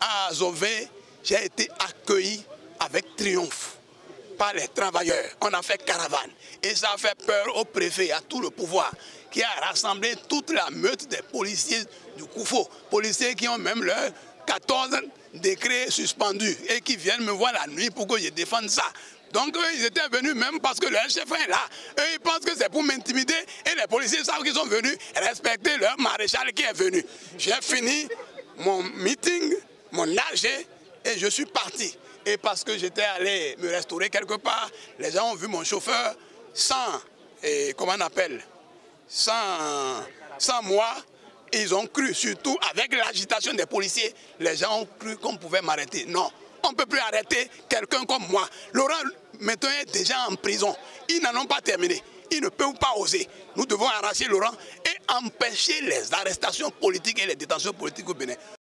À Azové, j'ai été accueilli avec triomphe par les travailleurs. On a fait caravane. Et ça a fait peur au préfet, à tout le pouvoir, qui a rassemblé toute la meute des policiers du Koufo. Policiers qui ont même leurs 14 décrets suspendus et qui viennent me voir la nuit pour que je défende ça. Donc eux, ils étaient venus même parce que leur chef est là. Eux, ils pensent que c'est pour m'intimider et les policiers savent qu'ils sont venus respecter leur maréchal qui est venu. J'ai fini mon meeting, mon AG et je suis parti. Et parce que j'étais allé me restaurer quelque part, les gens ont vu mon chauffeur sans, et comment on appelle, sans, sans moi. Ils ont cru, surtout avec l'agitation des policiers, les gens ont cru qu'on pouvait m'arrêter. Non, on ne peut plus arrêter quelqu'un comme moi. Laurent maintenant est déjà en prison. Ils n'en ont pas terminé. Ils ne peuvent pas oser. Nous devons arracher Laurent et empêcher les arrestations politiques et les détentions politiques au Bénin.